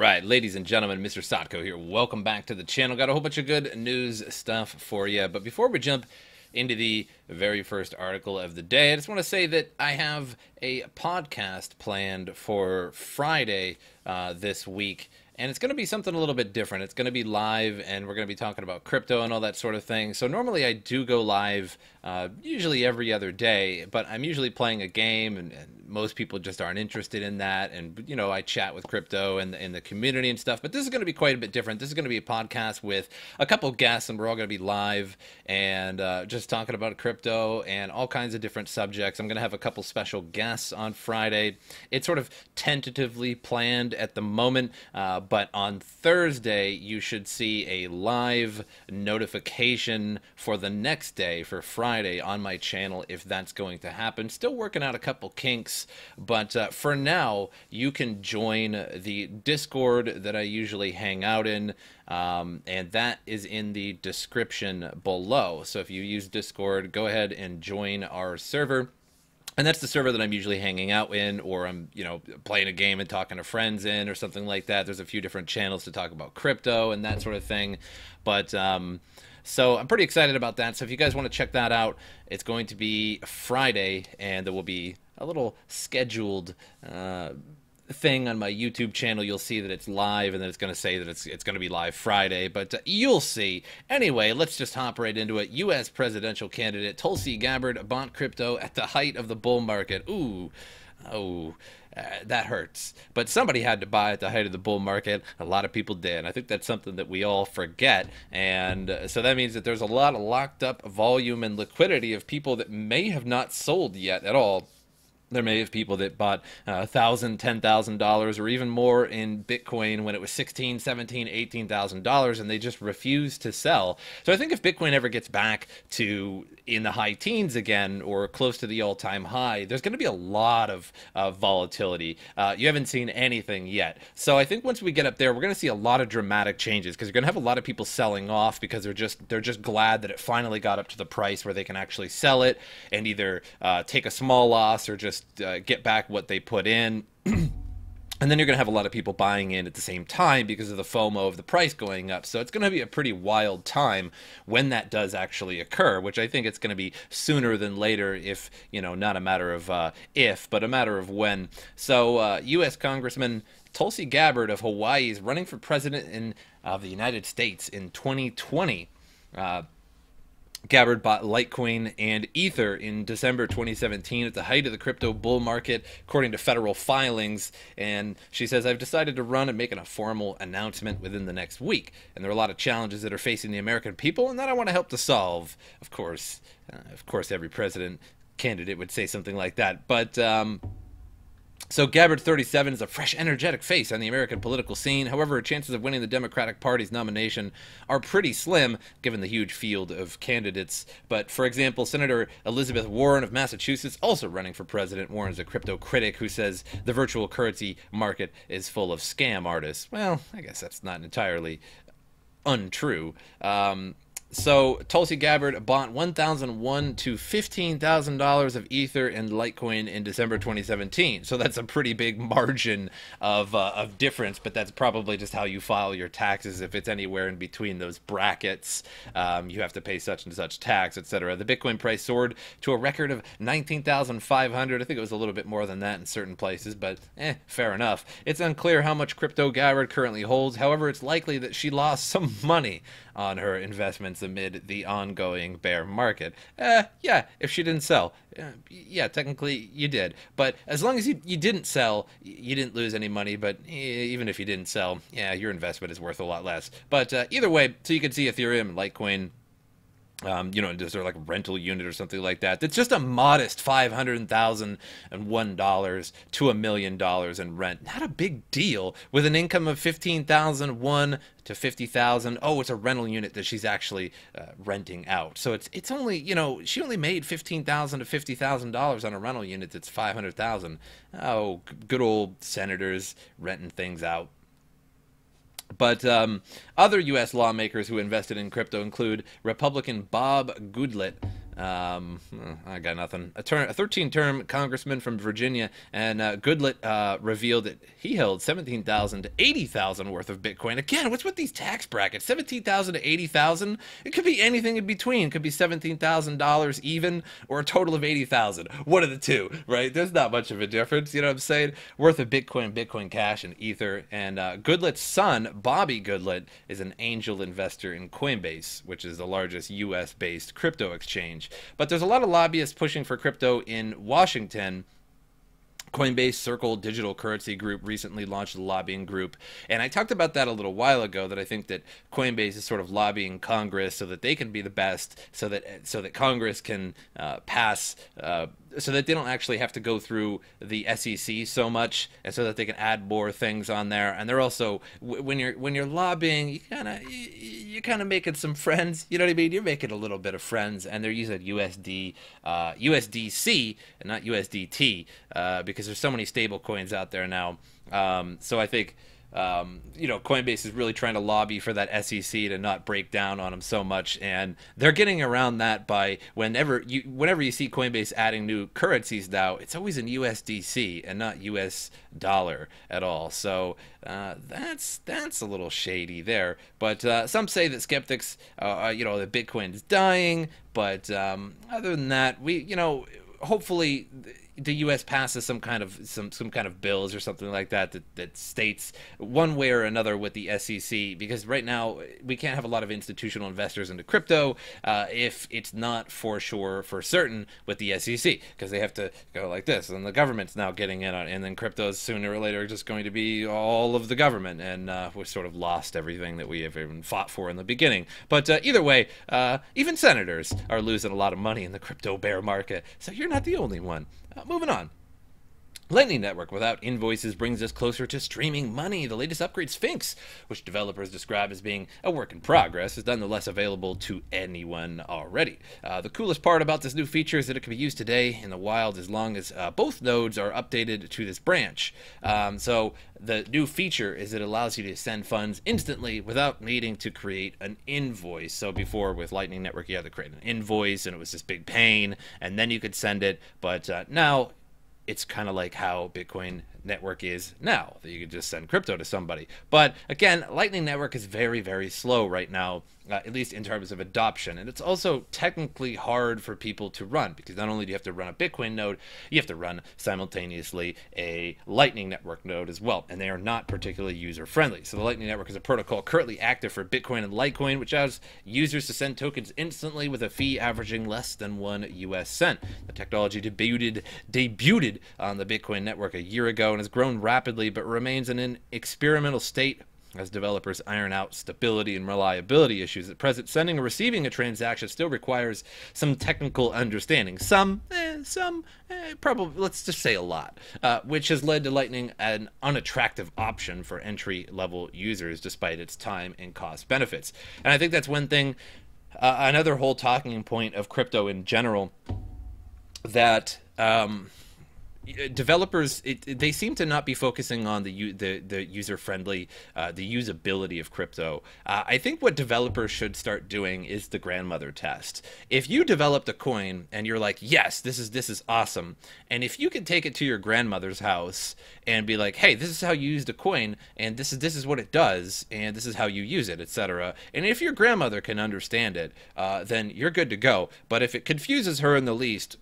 right, ladies and gentlemen, Mr. Sotko here. Welcome back to the channel. Got a whole bunch of good news stuff for you. But before we jump into the very first article of the day, I just want to say that I have a podcast planned for Friday uh, this week and it's going to be something a little bit different. It's going to be live, and we're going to be talking about crypto and all that sort of thing. So normally I do go live, uh, usually every other day, but I'm usually playing a game, and, and, most people just aren't interested in that. And you know, I chat with crypto and in the community and stuff. But this is going to be quite a bit different. This is going to be a podcast with a couple guests, and we're all going to be live and uh, just talking about crypto and all kinds of different subjects. I'm going to have a couple special guests on Friday. It's sort of tentatively planned at the moment. Uh, but on Thursday, you should see a live notification for the next day, for Friday, on my channel if that's going to happen. Still working out a couple kinks, but uh, for now, you can join the Discord that I usually hang out in. Um, and that is in the description below. So if you use Discord, go ahead and join our server and that's the server that I'm usually hanging out in, or I'm, you know, playing a game and talking to friends in, or something like that. There's a few different channels to talk about crypto and that sort of thing. But um, so I'm pretty excited about that. So if you guys want to check that out, it's going to be Friday, and there will be a little scheduled. Uh, thing on my YouTube channel, you'll see that it's live, and then it's going to say that it's it's going to be live Friday. But uh, you'll see. Anyway, let's just hop right into it. U.S. presidential candidate Tulsi Gabbard bought crypto at the height of the bull market. Ooh, oh. Uh, that hurts. But somebody had to buy at the height of the bull market. A lot of people did. And I think that's something that we all forget. And uh, so that means that there's a lot of locked up volume and liquidity of people that may have not sold yet at all there may have people that bought uh, thousand, ten thousand dollars, or even more in Bitcoin when it was sixteen, seventeen, eighteen thousand dollars, and they just refused to sell. So I think if Bitcoin ever gets back to in the high teens again, or close to the all-time high, there's going to be a lot of uh, volatility. Uh, you haven't seen anything yet. So I think once we get up there, we're going to see a lot of dramatic changes because you're going to have a lot of people selling off because they're just they're just glad that it finally got up to the price where they can actually sell it and either uh, take a small loss or just just uh, get back what they put in. And then you're going to have a lot of people buying in at the same time because of the FOMO of the price going up. So it's going to be a pretty wild time when that does actually occur, which I think it's going to be sooner than later, if, you know, not a matter of uh, if, but a matter of when. So uh, U.S. Congressman Tulsi Gabbard of Hawaii is running for president in, of the United States in 2020. Uh, Gabbard bought Litecoin and Ether in December 2017 at the height of the crypto bull market, according to federal filings. And she says, I've decided to run and make a formal announcement within the next week. And there are a lot of challenges that are facing the American people, and that I want to help to solve. Of course, uh, of course, every president candidate would say something like that. But, um, so Gabbard 37 is a fresh, energetic face on the American political scene. However, her chances of winning the Democratic Party's nomination are pretty slim, given the huge field of candidates. But for example, Senator Elizabeth Warren of Massachusetts, also running for president, Warren's a crypto critic who says the virtual currency market is full of scam artists. Well, I guess that's not entirely untrue. Um, so Tulsi Gabbard bought 1,001 to $15,000 of Ether and Litecoin in December 2017. So that's a pretty big margin of uh, of difference, but that's probably just how you file your taxes. If it's anywhere in between those brackets, um, you have to pay such and such tax, etc. The Bitcoin price soared to a record of 19,500. I think it was a little bit more than that in certain places, but eh, fair enough. It's unclear how much crypto Gabbard currently holds. However, it's likely that she lost some money on her investments amid the ongoing bear market. Eh, yeah, if she didn't sell. Uh, yeah, technically you did. But as long as you, you didn't sell, you didn't lose any money. But even if you didn't sell, yeah, your investment is worth a lot less. But uh, either way, so you can see Ethereum, and Litecoin, um, you know, is there like a rental unit or something like that? That's just a modest five hundred thousand and one dollars to a million dollars in rent. Not a big deal with an income of fifteen thousand one to fifty thousand. Oh, it's a rental unit that she's actually uh, renting out. So it's it's only you know she only made fifteen thousand to fifty thousand dollars on a rental unit that's five hundred thousand. Oh, good old senators renting things out. But um, other U.S. lawmakers who invested in crypto include Republican Bob Goodlatte, Um, I got nothing. A, a 13-term congressman from Virginia, and uh, Goodlatte uh, revealed that he held 17,000 to 80,000 worth of Bitcoin. Again, what's with these tax brackets? 17,000 to 80,000? It could be anything in between. It could be $17,000 even, or a total of 80,000. One of the two, right? There's not much of a difference. You know what I'm saying? Worth of Bitcoin, Bitcoin Cash, and Ether. And uh, Goodlatte's son, Bobby Goodlatte, is an angel investor in Coinbase, which is the largest U.S.-based crypto exchange. But there's a lot of lobbyists pushing for crypto in Washington. Coinbase Circle Digital Currency Group recently launched a lobbying group, and I talked about that a little while ago. That I think that Coinbase is sort of lobbying Congress so that they can be the best, so that so that Congress can uh, pass uh, so that they don't actually have to go through the SEC so much, and so that they can add more things on there. And they're also when you're when you're lobbying, you kind of you're kind of making some friends. You know what I mean? You're making a little bit of friends, and they're using USD, uh, USDC, and not USDT, uh, because there's so many stable coins out there now. Um, so I think um, you know, Coinbase is really trying to lobby for that SEC to not break down on them so much, and they're getting around that by whenever you whenever you see Coinbase adding new currencies now, it's always in USDC and not US dollar at all. So uh, that's that's a little shady there. But uh, some say that skeptics, uh, uh you know, that Bitcoin is dying. But um, other than that, we you know, hopefully the U.S. passes some kind of some some kind of bills or something like that, that that states one way or another with the SEC because right now we can't have a lot of institutional investors into crypto uh, if it's not for sure for certain with the SEC because they have to go like this and the government's now getting in on it and then crypto is sooner or later just going to be all of the government and uh, we've sort of lost everything that we have even fought for in the beginning. But uh, either way, uh, even senators are losing a lot of money in the crypto bear market, so you're not the only one. Uh, moving on. Lightning Network without invoices brings us closer to streaming money. The latest upgrade, Sphinx, which developers describe as being a work in progress, is nonetheless available to anyone already. Uh, the coolest part about this new feature is that it can be used today in the wild as long as uh, both nodes are updated to this branch. Um, so the new feature is it allows you to send funds instantly without needing to create an invoice. So before with Lightning Network, you had to create an invoice and it was this big pain, and then you could send it. But uh, now it's kind of like how Bitcoin network is now that you can just send crypto to somebody. But again, Lightning Network is very, very slow right now, uh, at least in terms of adoption. And it's also technically hard for people to run because not only do you have to run a Bitcoin node, you have to run simultaneously a Lightning Network node as well. And they are not particularly user friendly. So the Lightning Network is a protocol currently active for Bitcoin and Litecoin, which allows users to send tokens instantly with a fee averaging less than one US cent. The technology debuted, debuted on the Bitcoin network a year ago and has grown rapidly but remains in an experimental state as developers iron out stability and reliability issues. At present, sending or receiving a transaction still requires some technical understanding. Some, eh, some, eh, probably, let's just say a lot, uh, which has led to Lightning an unattractive option for entry level users despite its time and cost benefits. And I think that's one thing, uh, another whole talking point of crypto in general that. Um, developers it, they seem to not be focusing on the the, the user friendly uh, the usability of crypto. Uh, i think what developers should start doing is the grandmother test. If you developed a coin and you're like yes this is this is awesome and if you can take it to your grandmother's house and be like hey this is how you used a coin and this is this is what it does and this is how you use it etc and if your grandmother can understand it uh, then you're good to go. But if it confuses her in the least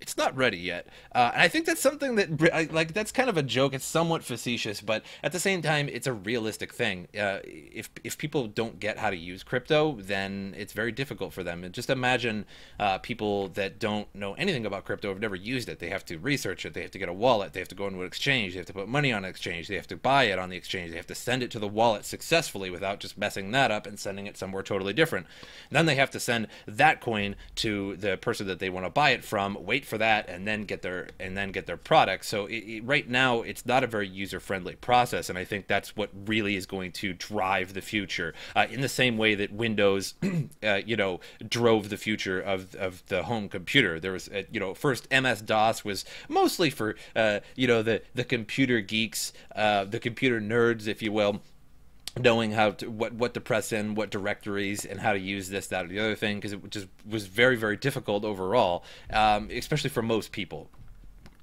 it's not ready yet. Uh, and I think that's something that, like, that's kind of a joke. It's somewhat facetious, but at the same time, it's a realistic thing. Uh, if if people don't get how to use crypto, then it's very difficult for them. And just imagine uh, people that don't know anything about crypto, have never used it. They have to research it. They have to get a wallet. They have to go into an exchange. They have to put money on an exchange. They have to buy it on the exchange. They have to send it to the wallet successfully without just messing that up and sending it somewhere totally different. Then they have to send that coin to the person that they want to buy it from. Wait for that and then get their and then get their product. So it, it, right now, it's not a very user friendly process, and I think that's what really is going to drive the future. Uh, in the same way that Windows, uh, you know, drove the future of of the home computer. There was, uh, you know, first MS DOS was mostly for uh, you know the the computer geeks, uh, the computer nerds, if you will knowing how to what what to press in, what directories, and how to use this, that, or the other thing, because it just was very, very difficult overall, um, especially for most people.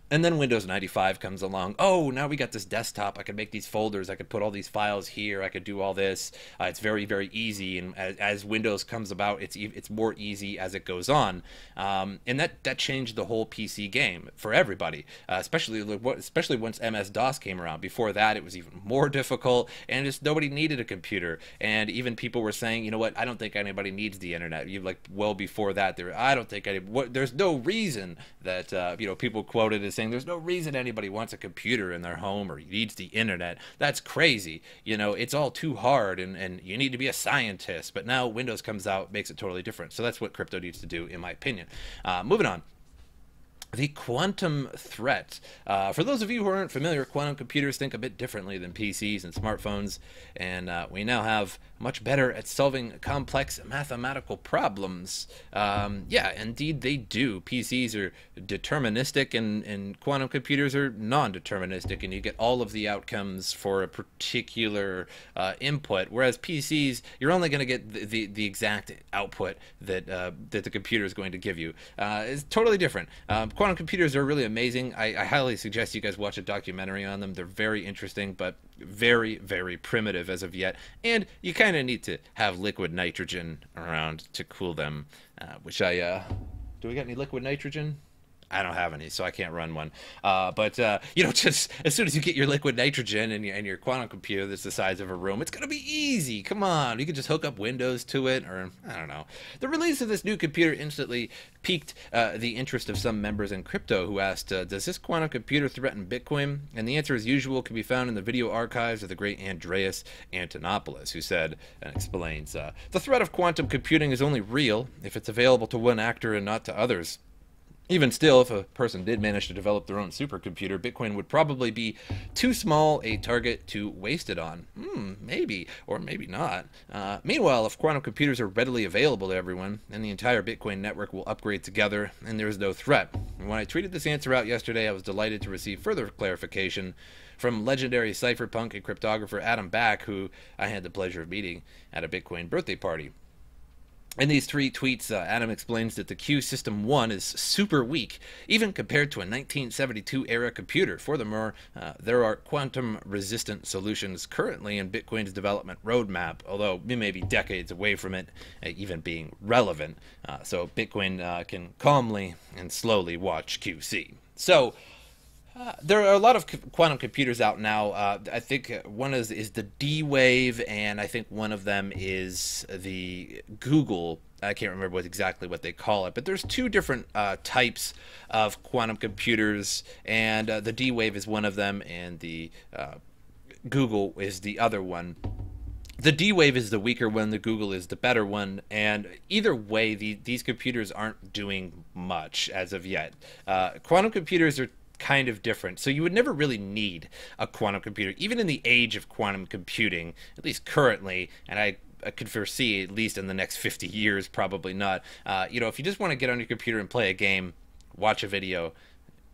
And then Windows 95 comes along. Oh, now we got this desktop. I can make these folders. I could put all these files here. I could do all this. Uh, it's very, very easy. And as, as, Windows comes about, it's it's more easy as it goes on. Um, and that that changed the whole PC game for everybody, uh, especially especially once MS DOS came around. Before that, it was even more difficult, and just nobody needed a computer. And even people were saying, you know what? I don't think anybody needs the internet. You like well before that, there. I don't think any. What, there's no reason that uh, you know people quoted as saying there's no reason anybody wants a computer in their home or needs the internet. That's crazy. You know, it's all too hard and, and you need to be a scientist. But now Windows comes out, makes it totally different. So that's what crypto needs to do, in my opinion. Uh, moving on the quantum threat. Uh, for those of you who aren't familiar, quantum computers think a bit differently than PCs and smartphones, and uh, we now have much better at solving complex mathematical problems. Um, yeah, indeed they do. PCs are deterministic, and, and quantum computers are non-deterministic, and you get all of the outcomes for a particular uh, input. Whereas PCs, you're only going to get the, the, the, exact output that uh, that the computer is going to give you. Uh, it's totally different. Um, quantum computers are really amazing. I, I, highly suggest you guys watch a documentary on them. They're very interesting, but very, very primitive as of yet. And you kind of need to have liquid nitrogen around to cool them, uh, which I. Uh, do we got any liquid nitrogen? I don't have any, so I can't run one. Uh, but uh, you know, just as soon as you get your liquid nitrogen and your, and your quantum computer that's the size of a room, it's gonna be easy. Come on, you can just hook up Windows to it, or I don't know. The release of this new computer instantly piqued uh, the interest of some members in crypto who asked, uh, "Does this quantum computer threaten Bitcoin?" And the answer, as usual, can be found in the video archives of the great Andreas Antonopoulos, who said and explains, uh, "The threat of quantum computing is only real if it's available to one actor and not to others." Even still, if a person did manage to develop their own supercomputer, Bitcoin would probably be too small a target to waste it on. Hmm, maybe, or maybe not. Uh, meanwhile, if quantum computers are readily available to everyone, then the entire Bitcoin network will upgrade together, and there is no threat. When I tweeted this answer out yesterday, I was delighted to receive further clarification from legendary cypherpunk and cryptographer Adam Back, who I had the pleasure of meeting at a Bitcoin birthday party. In these three tweets, uh, Adam explains that the Q System 1 is super weak, even compared to a 1972 era computer. Furthermore, uh, there are quantum resistant solutions currently in Bitcoin's development roadmap, although we may be decades away from it uh, even being relevant. Uh, so Bitcoin uh, can calmly and slowly watch QC. So, there are a lot of quantum computers out now. Uh, I think one is is the D Wave, and I think one of them is the Google. I can't remember what exactly what they call it, but there's two different uh, types of quantum computers, and uh, the D Wave is one of them, and the uh, Google is the other one the D Wave is the weaker one, the Google is the better one, and either way, the, these computers aren't doing much as of yet. Uh, quantum computers are kind of different. So you would never really need a quantum computer, even in the age of quantum computing, at least currently, and I I could foresee at least in the next 50 years, probably not. Uh, you know, if you just want to get on your computer and play a game, watch a video,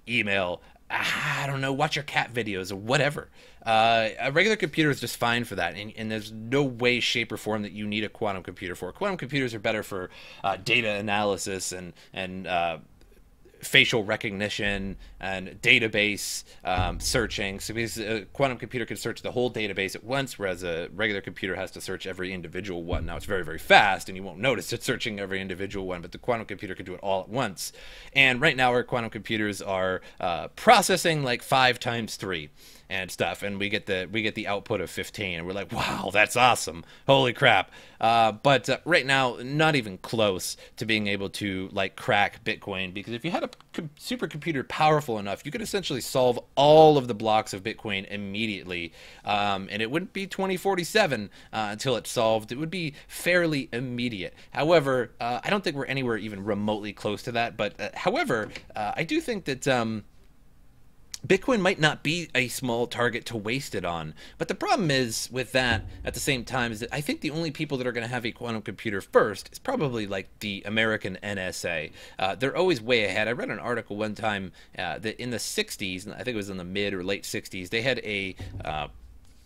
email, I don't know, watch your cat videos or whatever. Uh, a regular computer is just fine for that, and, and, there's no way, shape, or form that you need a quantum computer for. Quantum computers are better for uh, data analysis and and uh, facial recognition and database um, searching. So because a quantum computer can search the whole database at once, whereas a regular computer has to search every individual one. Now it's very very fast, and you won't notice it searching every individual one, but the quantum computer can do it all at once. And right now our quantum computers are uh, processing like five times three and stuff and we get the we get the output of 15 and we're like wow that's awesome. Holy crap. Uh, but uh, right now not even close to being able to like crack bitcoin because if you had a co- supercomputer powerful enough you could essentially solve all of the blocks of bitcoin immediately. Um, and it wouldn't be 2047 uh, until it's solved. It would be fairly immediate. However uh, i don't think we're anywhere even remotely close to that but uh, however uh, i do think that um, Bitcoin might not be a small target to waste it on. But the problem is with that at the same time is that I think the only people that are going to have a quantum computer first is probably like the American NSA. Uh, they're always way ahead. I read an article one time uh, that in the 60s, I think it was in the mid or late 60s, they had a uh,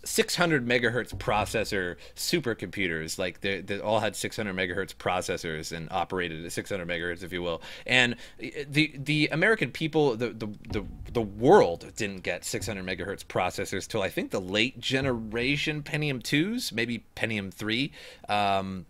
600 megahertz processor supercomputers like they, they all had 600 megahertz processors and operated at 600 megahertz if you will. And the the american people the the the, the world didn't get 600 megahertz processors till i think the late generation pentium 2s maybe pentium 3 um,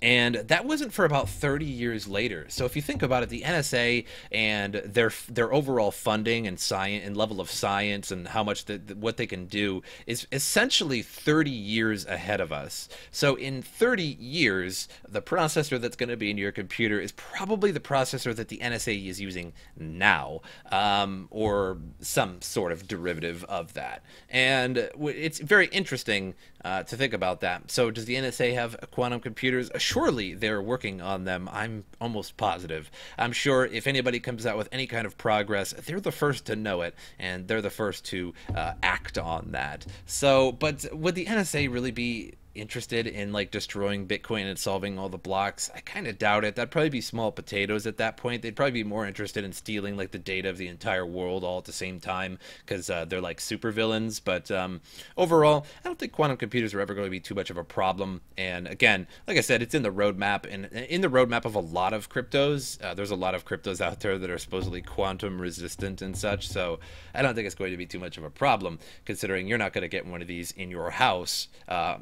and that wasn't for about 30 years later. So if you think about it, the NSA and their their overall funding and science and level of science and how much the, what they can do is essentially 30 years ahead of us. So in 30 years, the processor that's going to be in your computer is probably the processor that the NSA is using now, um, or some sort of derivative of that. And it's very interesting uh, to think about that. So does the NSA have quantum computers? surely they're working on them. I'm almost positive. I'm sure if anybody comes out with any kind of progress, they're the first to know it, and they're the first to uh, act on that. So, but would the NSA really be interested in like destroying Bitcoin and solving all the blocks. I kind of doubt it. That'd probably be small potatoes at that point. They'd probably be more interested in stealing like the data of the entire world all at the same time because uh, they're like super villains. But um, overall, I don't think quantum computers are ever going to be too much of a problem. And again, like I said, it's in the roadmap and in the roadmap of a lot of cryptos. Uh, there's a lot of cryptos out there that are supposedly quantum resistant and such. So I don't think it's going to be too much of a problem considering you're not going to get one of these in your house. Uh,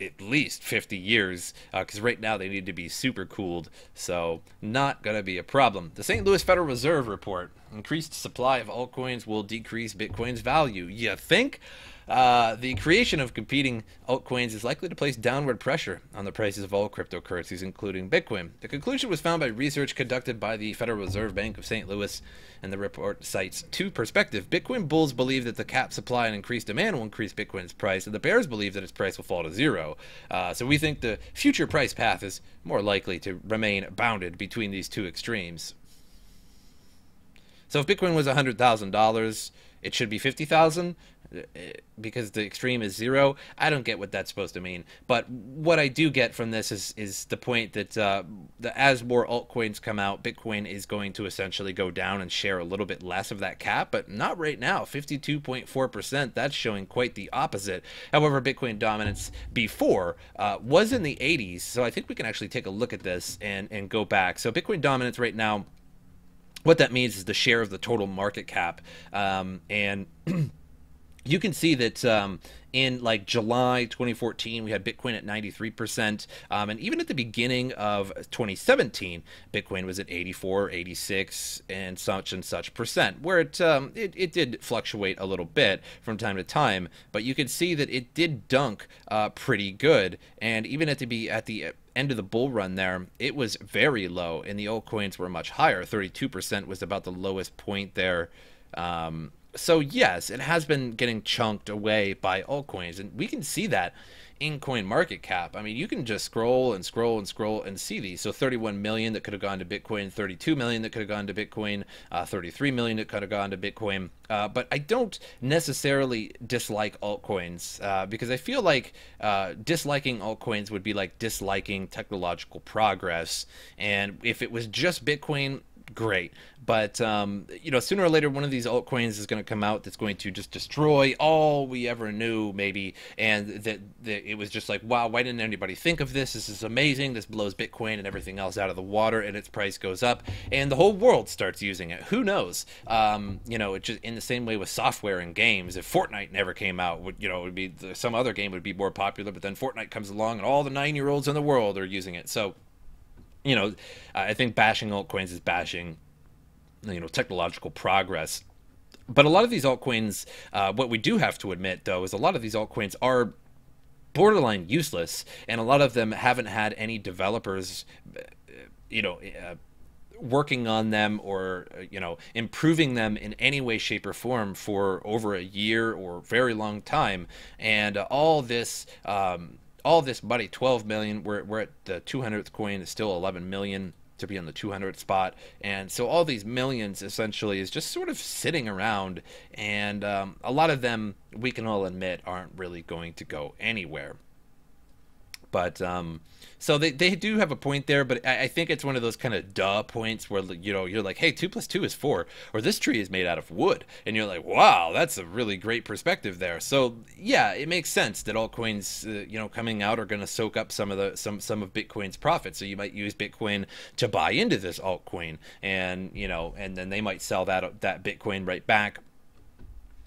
at least 50 years because uh, right now they need to be super cooled so not going to be a problem. The st louis federal reserve report increased supply of altcoins will decrease bitcoin's value. You think uh, the creation of competing altcoins is likely to place downward pressure on the prices of all cryptocurrencies, including Bitcoin. The conclusion was found by research conducted by the Federal Reserve Bank of St. Louis, and the report cites two perspectives. Bitcoin bulls believe that the cap supply and increased demand will increase Bitcoin's price, and the bears believe that its price will fall to zero. Uh, so we think the future price path is more likely to remain bounded between these two extremes. So if Bitcoin was $100,000, it should be 50,000 because the extreme is zero. I don't get what that's supposed to mean. But what I do get from this is is the point that uh, the, as more altcoins come out, Bitcoin is going to essentially go down and share a little bit less of that cap, but not right now. 52.4%. That's showing quite the opposite. However, Bitcoin dominance before uh, was in the 80s. So I think we can actually take a look at this and, and go back. So Bitcoin dominance right now, what that means is the share of the total market cap. Um, and you can see that um, in like July 2014, we had Bitcoin at 93%. Um, and even at the beginning of 2017, Bitcoin was at 84, 86, and such and such percent, where it, um, it, it, did fluctuate a little bit from time to time. But you can see that it did dunk uh, pretty good. And even at the, be, at the end of the bull run there, it was very low, and the altcoins were much higher. 32% was about the lowest point there. Um, so yes, it has been getting chunked away by altcoins, and we can see that in coin market cap. I mean, you can just scroll and scroll and scroll and see these. So 31 million that could have gone to Bitcoin, 32 million that could have gone to Bitcoin, uh, 33 million that could have gone to Bitcoin. Uh, but I don't necessarily dislike altcoins uh, because I feel like uh, disliking altcoins would be like disliking technological progress. And if it was just Bitcoin, great. But um, you know, sooner or later, one of these altcoins is going to come out that's going to just destroy all we ever knew, maybe. And that, that it was just like, wow, why didn't anybody think of this? This is amazing. This blows Bitcoin and everything else out of the water, and its price goes up, and the whole world starts using it. Who knows? Um, you know, it just in the same way with software and games. If Fortnite never came out, would you know, it would be some other game would be more popular, but then Fortnite comes along, and all the nine-year-olds in the world are using it. So you know, I think bashing altcoins is bashing, you know, technological progress. But a lot of these altcoins, uh, what we do have to admit, though, is a lot of these altcoins are borderline useless, and a lot of them haven't had any developers, uh, you know, uh, working on them or uh, you know improving them in any way shape or form for over a year or very long time and all this um, all this money, 12 million. We're, we're at the 200th coin, it's still 11 million to be on the 200th spot. And so all these millions essentially is just sort of sitting around. And um, a lot of them, we can all admit, aren't really going to go anywhere. But um, so they, they do have a point there, but I, I think it's one of those kind of duh points where you know you're like, hey, two plus two is four, or this tree is made out of wood, and you're like, wow, that's a really great perspective there. So yeah, it makes sense that altcoins, uh, you know, coming out are going to soak up some of the some some of Bitcoin's profits. So you might use Bitcoin to buy into this altcoin, and you know, and then they might sell that that Bitcoin right back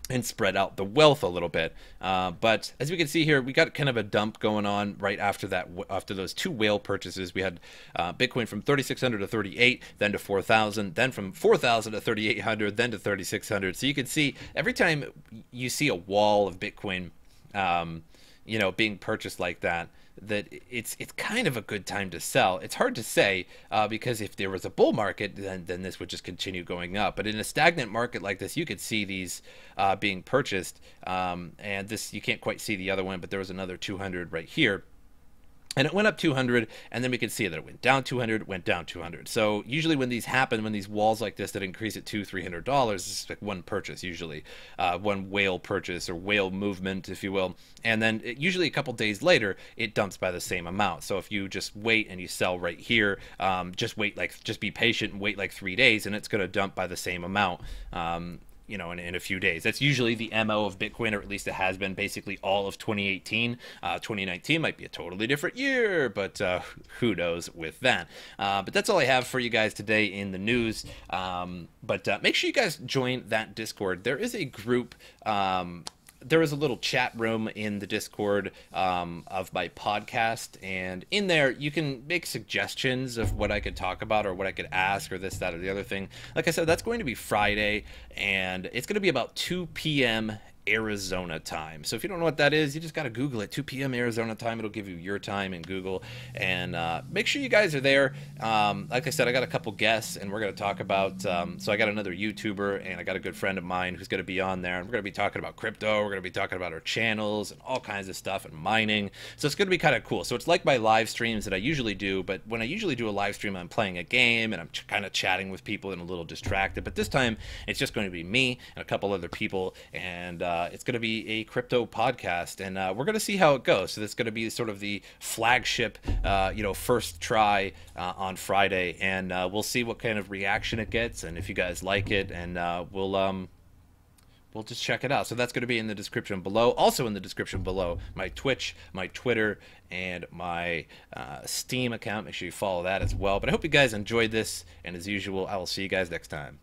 and spread out the wealth a little bit. Uh, but as we can see here, we got kind of a dump going on right after that. After those two whale purchases, we had uh, Bitcoin from 3,600 to 38, then to 4,000, then from 4,000 to 3,800, then to 3,600. So you can see every time you see a wall of Bitcoin, um, you know, being purchased like that, that it's it's kind of a good time to sell. It's hard to say uh, because if there was a bull market, then then this would just continue going up. But in a stagnant market like this, you could see these uh, being purchased, um, and this you can't quite see the other one, but there was another 200 right here and it went up 200 and then we could see that it went down 200 went down 200 so usually when these happen when these walls like this that increase at two three hundred dollars it's like one purchase usually uh, one whale purchase or whale movement if you will. And then it, usually a couple days later it dumps by the same amount. So if you just wait and you sell right here um, just wait like just be patient and wait like three days and it's going to dump by the same amount. Um, you know, in, in a few days. That's usually the MO of Bitcoin, or at least it has been basically all of 2018. Uh, 2019 might be a totally different year, but uh, who knows with that. Uh, but that's all I have for you guys today in the news. Um, but uh, make sure you guys join that Discord. There is a group. Um, there is a little chat room in the Discord um, of my podcast, and in there you can make suggestions of what I could talk about or what I could ask or this, that, or the other thing. Like I said, that's going to be Friday, and it's going to be about 2 p.m. Arizona time. So if you don't know what that is, you just got to Google it. 2 p.m. Arizona time. It'll give you your time in Google. And uh, make sure you guys are there. Um, like I said, I got a couple guests, and we're going to talk about. Um, so I got another YouTuber, and I got a good friend of mine who's going to be on there. And we're going to be talking about crypto. We're going to be talking about our channels and all kinds of stuff and mining. So it's going to be kind of cool. So it's like my live streams that I usually do. But when I usually do a live stream, I'm playing a game and I'm kind of chatting with people and a little distracted. But this time, it's just going to be me and a couple other people. And uh, it's going to be a crypto podcast, and uh, we're going to see how it goes. So that's going to be sort of the flagship, uh, you know, first try uh, on Friday, and uh, we'll see what kind of reaction it gets, and if you guys like it, and uh, we'll um, we'll just check it out. So that's going to be in the description below. Also in the description below, my Twitch, my Twitter, and my uh, Steem account. Make sure you follow that as well. But I hope you guys enjoyed this, and as usual, I will see you guys next time.